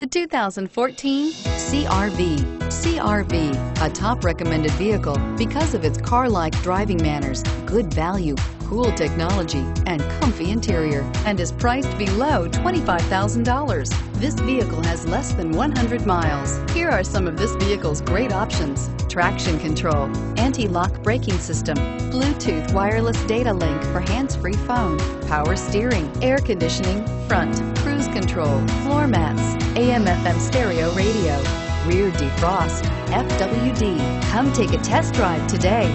The 2014 CRV. CRV, a top recommended vehicle because of its car-like driving manners, good value, cool technology, and comfy interior, and is priced below $25,000. This vehicle has less than 100 miles. Here are some of this vehicle's great options. Traction control, anti-lock braking system, Bluetooth wireless data link for hands-free phone, power steering, air conditioning, front, cruise control, floor mats, FM stereo radio, rear defrost, FWD. Come take a test drive today.